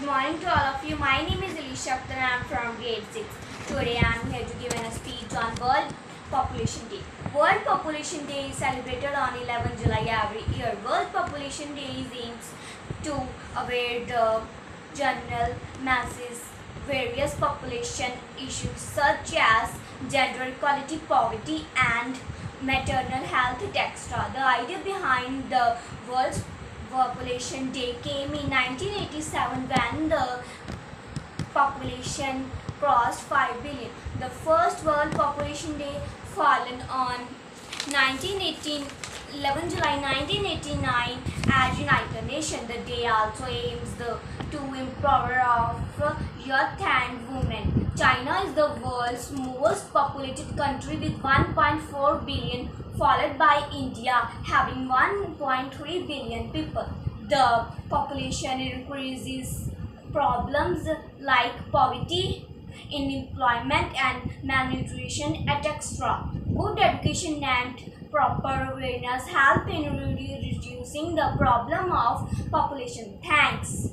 Good morning to all of you. My name is Alicia Akhtar and I am from grade 6. Today I am here to give a speech on World Population Day. World Population Day is celebrated on 11 July every year. World Population Day aims to aware the general masses various population issues such as gender equality, poverty and maternal health, etc. The idea behind the World Population Day came in 1987 when the population crossed 5 billion. The first World Population Day fallen on 1918, 11 July 1989 as United The day also aims the, to empower of uh, youth and women. China is the world's most populated country with 1.4 billion followed by India having 1.3 billion people. The population increases problems like poverty, unemployment and malnutrition etc. Good education and proper awareness help in reducing the problem of population. Thanks.